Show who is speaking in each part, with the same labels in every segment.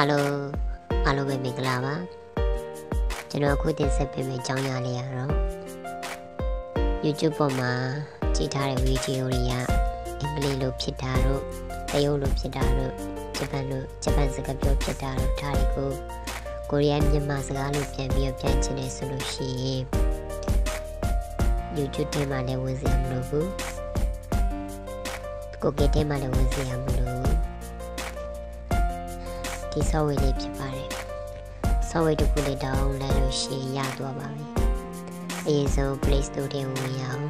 Speaker 1: အားလုံးအားလုံးပဲမင်္ဂလာပါကျွန်တော်အခုတင်ဆက်ပေးမယ့်အကြောင်းအရာလေးကတော့ YouTube ပေါ်မှာကြည့်ထားတဲ့ဗီဒီယိုတွေကအင်္ဂလိပ်လိုဖြစ်တာတို့တရုတ်လိုဖြစ်တာတို့ဂျပန်လိုဂျပန်စကားပြောဖြစ်တာတို့ဒါတွေကိုကိုရီးယားမြန်မာစကားလိုပြန်ပြီးပြန်ချင်တယ်ဆိုလို့ရှိရင် YouTube ထဲမှာလည်းဝင်စရာမလိုဘူးကိုကေထဲမှာလည်းဝင်စရာမလို ဒီ software လေးဖြစ်ပါတယ် software တစ်ခုလေးတောင်းလိုက်လို့ရှိရင်ရသွားပါပြီအရင်ဆုံး Play Store ထဲဝင်ရအောင်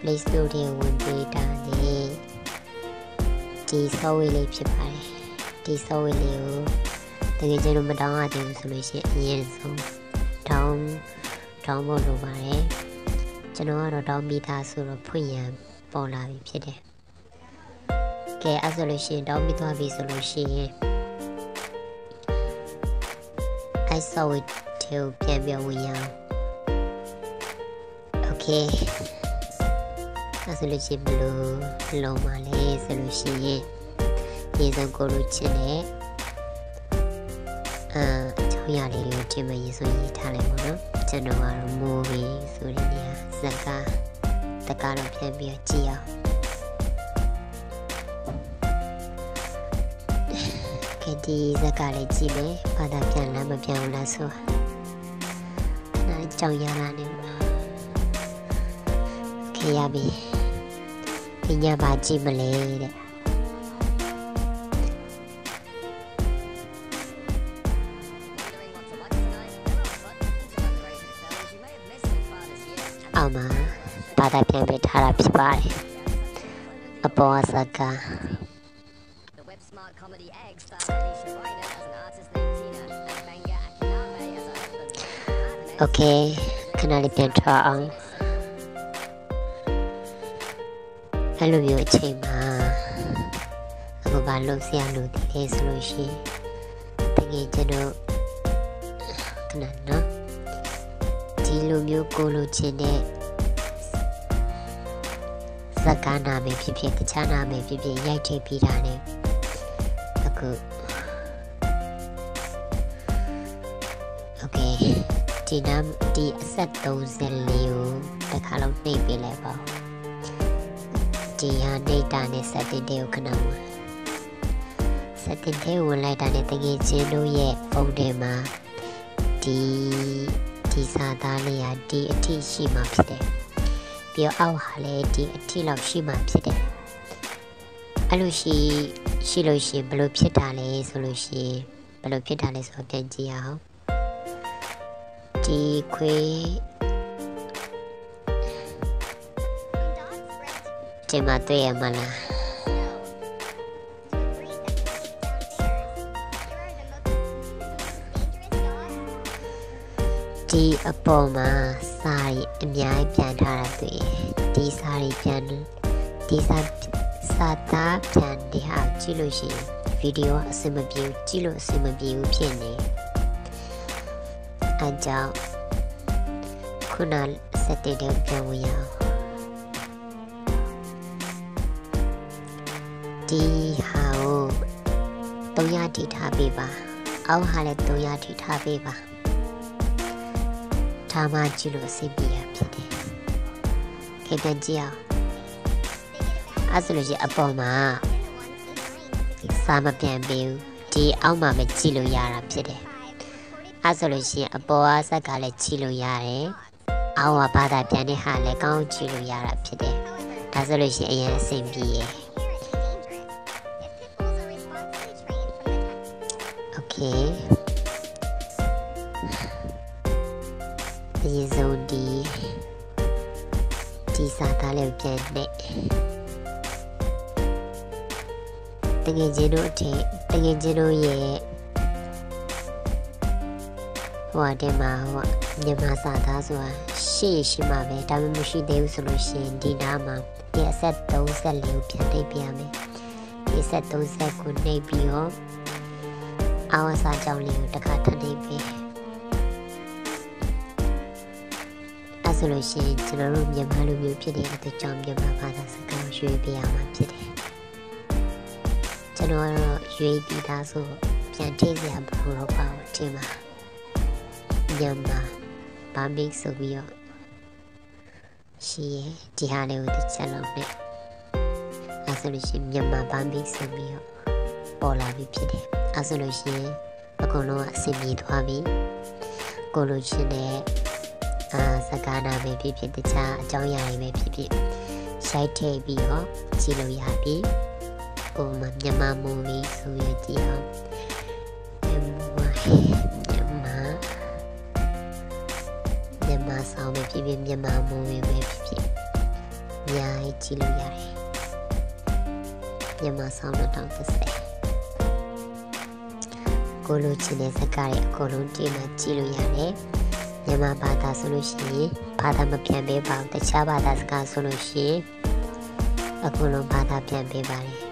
Speaker 1: Play Store ထဲဝင်ပေးတာလေဒီ software လေးဖြစ်ပါတယ်ဒီ software လေးကိုတကယ်ကျတော့မတောင်းရသေးဘူးဆိုလို့ရှိရင်အရင်ဆုံးတောင်းတောင်းဖို့လိုပါတယ်ကျွန်တော်ကတော့တောင်းပြီးသားဆိုတော့ဖွင့်ရန် ပေါ်လာပြီဖြစ်တယ်ကဲအဲ့ဆိုလို့ရှိရင်တောင်းပြီးသွားပြီဆိုလို့ရှိရင်အဲ့ software ထဲကိုပြန်ပြန်ဝင်ရအောင် Okay အဲ့ဆိုလို့ရှိရင်ဘယ်လိုလုံးပါလဲဆိုလို့ရှိရင်ဒီဆုံးကိုလိုချင်တဲ့အာအချောင်းရလေးတွေကိုတင်မရေးဆိုရေးထားလိုက်ပါတော့ကျွန်တော်ကတော့ movie ဆိုတဲ့နေရာဇာတ်ကား တကားတော့ပြန်ပြီးကြည့်အောင်ကဲဒီဇာတ်ကားလေးကြည့်မယ်ဘာသာပြန်လားမပြန်ဘူးလားဆိုနားကြောင်ရလာနေမှာခေရပြီဒီညပါကြည့်မလဲတဲ့အောက်မှာဘာ သာပြန်ပေးထားတာဖြစ်ပါတယ်အပေါ်အစကား
Speaker 2: The web smart comedy egg stars Alicia Reiner as an artist named Tina and Manga Akiname as a husband.
Speaker 1: โอเคခဏလေးပြန်ထွက်အောင်အဲ့လိုမျိုးအချိန်မှာအခုဘာလုပ်စရာလိုတည်လဲဆိုလို့ရှိရင်တကယ်ကျွန်တော်ခဏနော်ဒီလိုမျိုးကိုလိုချင်တဲ့ ဇက်ကားနာမည်ဖြစ်ဖြစ်တခြားနာမည်ဖြစ်ဖြစ်ရိုက်ထည့်ပြီးတာနဲ့အခု Okay ဒီနာမဒီအဆက်34ကိုတစ်ခါလုံးနှိပ်ပေးလိုက်ပါဒီဟာနှိပ်တာနဲ့စတင်တဲ့ကိုခဏမှာစတင်တဲ့ဝင်လိုက်တာနဲ့တကယ်ချင်းတို့ရဲ့ပုံတွေမှာဒီဒီစာသားလေးဟာဒီအထိရှိမှဖြစ်တယ် ပြီးတော့အောက်ဟာလည်းဒီအထိလောက်ရှိမှဖြစ်တယ်အဲ့လိုရှိရှိလို့ရှိရင်ဘယ်လိုဖြစ်တာလဲဆိုလို့ရှိရင်ဘယ်လိုဖြစ်တာလဲဆိုတော့ပြန်ကြည့်အောင်ဒီခွေဒီမှာတွေ့ရမလား ဒီအပေါ်မှာစာရီအများကြီးပြန်ထားတာတွေ့ရဒီစာရီပြန်ဒီစာစာသားပြန်ဒီဟာကြည့်လို့ရှိရင်ဗီဒီယိုအဆင်မပြေဘူးကြည့်လို့အဆင်မပြေဘူးဖြစ်နေအကြောင်းခုနစက်တဲ့တဲ့ပြန်ဝင်ရအောင်ဒီဟာကို300ထိထားပေးပါအောက်ဟာလည်း300ထိထားပေးပါ ထားမှကြည့်လို့အဆင်ပြေရဖြစ်တယ်ခေတ္တကြည့်အောင်အဲ့ဆိုလို့ရှိရင်အပေါ်မှာစာမပြန်ပေးဘူးဒီအောက်မှာပဲကြည့်လို့ရတာဖြစ်တယ်အဲ့ဆိုလို့ရှိရင်အပေါ်အဆက်ကလည်းကြည့်လို့ရတယ်။အောက်ကဘာသာပြန်တဲ့ဟာလည်းကောင်းကြည့်လို့ရတာဖြစ်တယ်။ဒါဆိုလို့ရှိရင်အရင်အဆင်ပြေရယ်။ Okay ဒီစာသားလေးပြန်နေတကယ်ချင်းတို့အထက်တကယ်ချင်းတို့ရဲ့ဟိုအတဲမှာဟိုမြန်မာစာသားဆိုတာရှေ့ရှိမှပဲဒါပေမဲ့မရှိသေးဘူးဆိုလို့ရှိရင်ဒီနားမှာဒီအဆက်34ကိုပြန်နှိပ်ပြရမယ်ဒီအဆက်30ကိုနှိပ်ပြီးတော့အောက်စာကြောင်းလေးကိုတစ်ခါထပ်နှိပ်ပြီး ဆိုလို့ရှိရင်ကျွန်တော်တို့မြန်မာလူမျိုးဖြစ်တဲ့အတွက်ကြောင့်မြန်မာဘာသာစကားရွေးပြရမှာဖြစ်တယ်ကျွန်တော်ကတော့ရွေးပြီးသားဆိုပြန်ထည့်စရာဘလို့တော့ပါဘူးထင်ပါမြန်မာဘာမင်းဆိုပြီးတော့ရှိရဲ့ဒီဟာလေးကိုတစ်ချက်လုံးနဲ့အဲဆိုလို့ရှိရင်မြန်မာဘာမင်းဆိုပြီးတော့ပေါ်လာပြီဖြစ်တယ်အဲဆိုလို့ရှိရင်အကုန်လုံးအဆင်ပြေသွားပြီကိုလိုချင်တဲ့ အာစကားနာပဲဖြစ်ဖြစ်တခြားအကြောင်းအရာတွေပဲဖြစ်ဖြစ်ရှိုက်ထည့်ပြီးတော့ကြည့်လို့ရပြီ။ပုံမှန်မြန်မာမူလေးဆိုရကြည့်အောင်မြန်မာမြန်မာမြန်မာဆောင်ပဲဖြစ်ဖြစ်မြန်မာမူလေးပဲဖြစ်ဖြစ်အများကြီးကြည့်လို့ရတယ်။မြန်မာဆောင်တော့တောင်းသက်ဆက်ကိုလိုချင်တဲ့စကားတွေအကုန်လုံးဒီမှာကြည့်လို့ရတယ်။ မြန်မာဘာသာဆိုလို့ရှိရင်ဘာသာမပြန်ပေးပါဘူးတခြားဘာသာစကားဆိုလို့ရှိရင်အခုလုံးဘာသာပြန်ပေးပါတယ်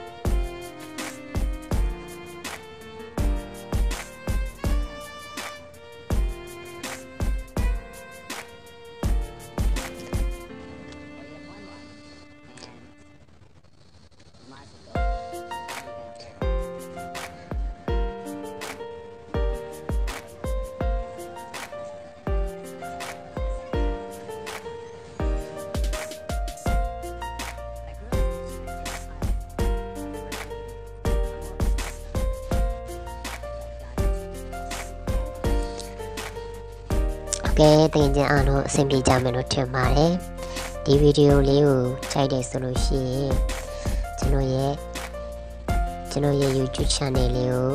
Speaker 1: ကဲတင်ကြအောင်လို့အဆင်ပြေကြမယ်လို့ထင်ပါတယ်ဒီဗီဒီယိုလေးကိုကြိုက်တယ်ဆိုလို့ရှိရင်ကျွန်တော်ရဲ့ကျွန်တော်ရဲ့ YouTube channel လေးကို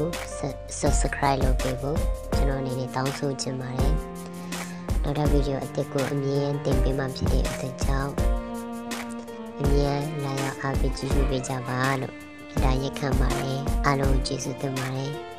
Speaker 1: subscribe လုပ်ပေးဖို့ကျွန်တော်အနေနဲ့တောင်းဆိုချင်ပါတယ်နောက်တဲ့ဗီဒီယိုအသစ်ကိုအမြင်တင်ပေးမှဖြစ်တဲ့အတွက်ကြောင့်အမြင်လာရောက်အားပေးကြည့်ရှုပေးကြပါလို့ဒါရက်ခံပါတယ်အားလုံးကျေးဇူးတင်ပါတယ်